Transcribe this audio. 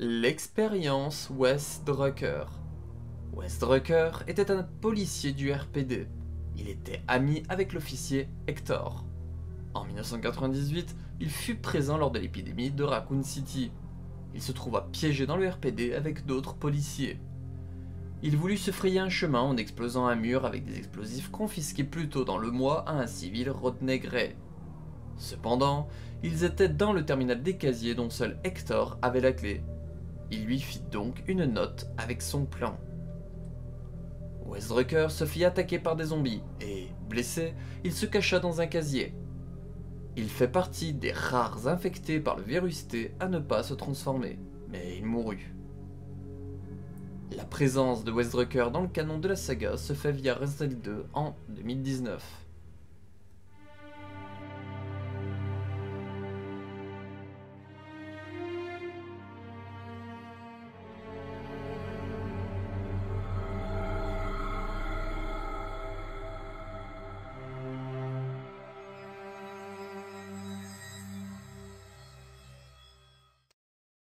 L'expérience Wes Drucker. Wes Drucker était un policier du RPD. Il était ami avec l'officier Hector. En 1998, il fut présent lors de l'épidémie de Raccoon City. Il se trouva piégé dans le RPD avec d'autres policiers. Il voulut se frayer un chemin en explosant un mur avec des explosifs confisqués plus tôt dans le mois à un civil Rodney Gray. Cependant, ils étaient dans le terminal des casiers dont seul Hector avait la clé. Il lui fit donc une note avec son plan. Westdrucker se fit attaquer par des zombies et, blessé, il se cacha dans un casier. Il fait partie des rares infectés par le virus T à ne pas se transformer, mais il mourut. La présence de Westdrucker dans le canon de la saga se fait via Resident Evil 2 en 2019.